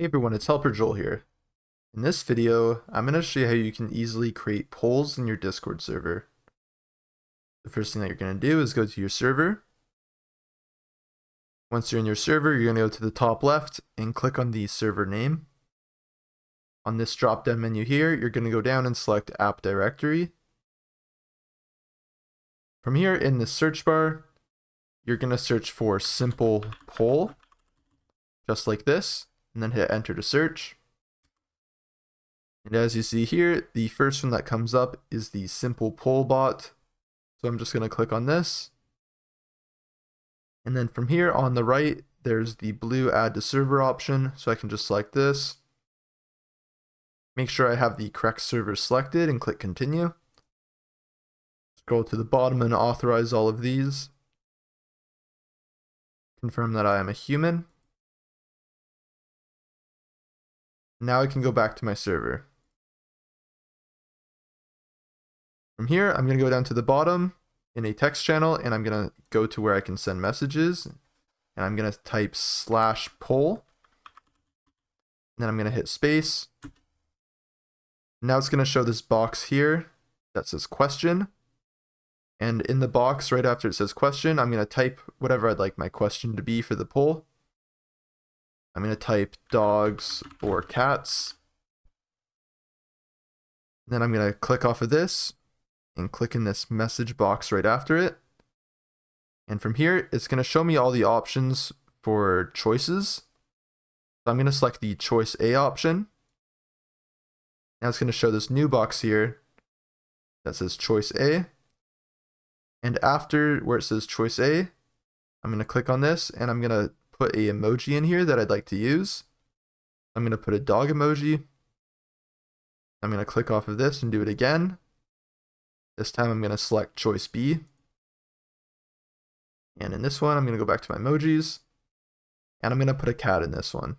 Hey everyone, it's Helper Joel here. In this video, I'm going to show you how you can easily create polls in your Discord server. The first thing that you're going to do is go to your server. Once you're in your server, you're going to go to the top left and click on the server name. On this drop down menu here, you're going to go down and select App Directory. From here in the search bar, you're going to search for Simple Poll, just like this and then hit enter to search. And as you see here, the first one that comes up is the simple poll bot. So I'm just going to click on this. And then from here on the right, there's the blue add to server option. So I can just select this. Make sure I have the correct server selected and click continue. Scroll to the bottom and authorize all of these. Confirm that I am a human. Now I can go back to my server. From here, I'm going to go down to the bottom in a text channel and I'm going to go to where I can send messages and I'm going to type slash poll. then I'm going to hit space. Now it's going to show this box here that says question. And in the box right after it says question, I'm going to type whatever I'd like my question to be for the poll. I'm going to type dogs or cats. Then I'm going to click off of this and click in this message box right after it. And from here, it's going to show me all the options for choices. So I'm going to select the choice A option. Now it's going to show this new box here that says choice A. And after where it says choice A, I'm going to click on this and I'm going to put a emoji in here that I'd like to use. I'm going to put a dog emoji. I'm going to click off of this and do it again. This time I'm going to select choice B. And in this one, I'm going to go back to my emojis. And I'm going to put a cat in this one.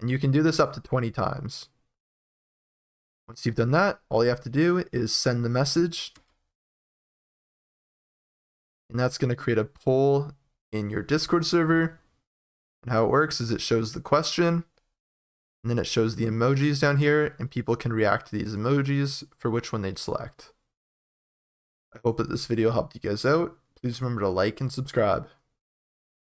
And you can do this up to 20 times. Once you've done that, all you have to do is send the message. And that's going to create a poll in your Discord server. And how it works is it shows the question, and then it shows the emojis down here, and people can react to these emojis for which one they'd select. I hope that this video helped you guys out. Please remember to like and subscribe.